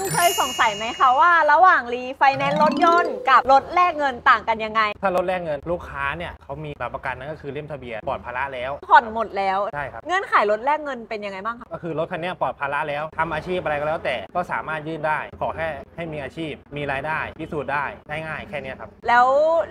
คุณเคยสงสัยไหมคะว่าระหว่างรีไฟแนนซ์รถยนต์กับรถแลกเงินต่างกันยังไง ถ้ารถแลกเงินลูกค้าเนี่ยเขามีหลักประกันนั่นก็คือเล่มทะเบียนปลอดภาระแล้ว ผ่อนหมดแล้ว ใช่ครับ เงื่อนไขรถแลกเงินเป็นยังไงบ้างคะ ก็คือรถคันเนี้ยปลอดภาระแล้วทำอาชีพอะไรก็แล้วแต่ก็สามารถยื่นได้ ขอแค่ให้มีอาชีพ มีรายได้พิสูจน์ได้ง่ายๆแค่เนี้ยครับ แล้ว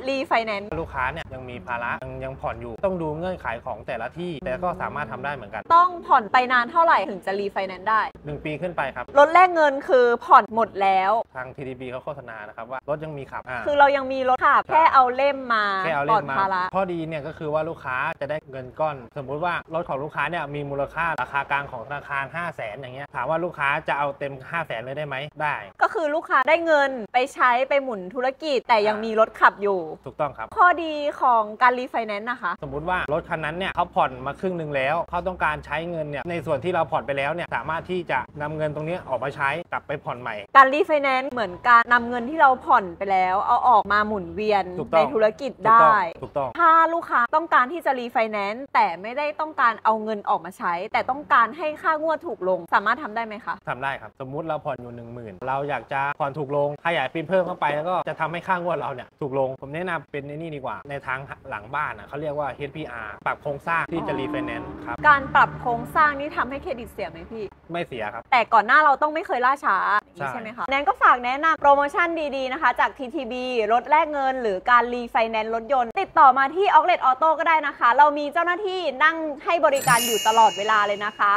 รีไฟแนนซ์ลูกค้าเนี่ยยังมีภาระยังยังผ่อนอยู่ ต้องดูเงื่อนไขของแต่ละที่ แต่ก็สามารถทำได้เหมือนกันต้องผ่อนไปนานเท่าไหร่ถึงจะรีไฟแนนซ์ได้1ปีขึ้นไปครับ รถแลกเงินคือผ่อนหมดแล้ว ทาง TDB เขาโฆษณานะครับว่ารถยังมีขับอ่าคือเรายังมีรถขับใช่แค่เอาเล่มมาแค่เอาปลเล่อดมมาภาระ ข้อดีเนี่ยก็คือว่าลูกค้าจะได้เงินก้อน สมมุติว่ารถของลูกค้าเนี่ยมีมูลค่าราคากลางของธนาคาร 5 0 0แสนอย่างเงี้ยถามว่าลูกค้าจะเอาเต็ม 5 0 0แสนเลยได้ไหมได้ ก็คือลูกค้าได้เงินไปใช้ไปหมุนธุรกิจ แต่ยังมีรถขับอยู่ ถูกต้องครับ ข้อดีของการรีไฟแนนซ์นะคะ สมมุติว่ารถคันนั้นเนี่ยเขาผ่อนมาครึ่งหนึ่งแล้วเขาต้องการใช้เงินเนี่ยในส่วนที่เราผ่อนไปแล้วเนี่ยสามารถที่จะนำเงินตรงนี้ออกมาใช้กลับไปผ่อนใหม่ การรีไฟแนนซ์เหมือนการนำเงินที่เราผ่อนไปแล้ว เอาออกมาหมุนเวียนถูกต้ในอง ธุรกิจถูกต้ได้ ถูกต้อง ถ้าลูกค้าต้องการที่จะรีไฟแนนซ์แต่ไม่ได้ต้องการเอาเงินออกมาใช้ แต่ต้องการให้ค่างวดถูกลง สามารถทำได้ไหมคะ ทำได้ครับ สมมุติเราผ่อนอยู่ 1 0,000 เราอยากจะผ่อนถูกลงถ้าขยายปีเพิ่มเข้าไปแล้วก็จะทำให้ค่างวดเราเนี่ยถูกลง ผมแนะนำเป็นในนี่ดีกว่า ในทางหลังบ้านอะเขาเรียกว่า HPR ปรับโครงสร้างที่จะรีไฟแนนซ์ครับ การปรับโครงสร้างนี่ทำให้เครดิตเสียไหมพี่ ไม่เสียครับ แต่ก่อนหน้าเราต้องไม่เคยล่าช้าอย่างนี้ใช่ใช่ไหมคะแนนก็ฝากแนะนำโปรโมชั่นดีๆนะคะ จาก TTB รถแลกเงิน หรือการรีไฟแนนซ์รถยนต์ ติดต่อมาที่ o u t l e t Auto ก็ได้นะคะ เรามีเจ้าหน้าที่นั่งให้บริการอยู่ตลอดเวลาเลยนะคะ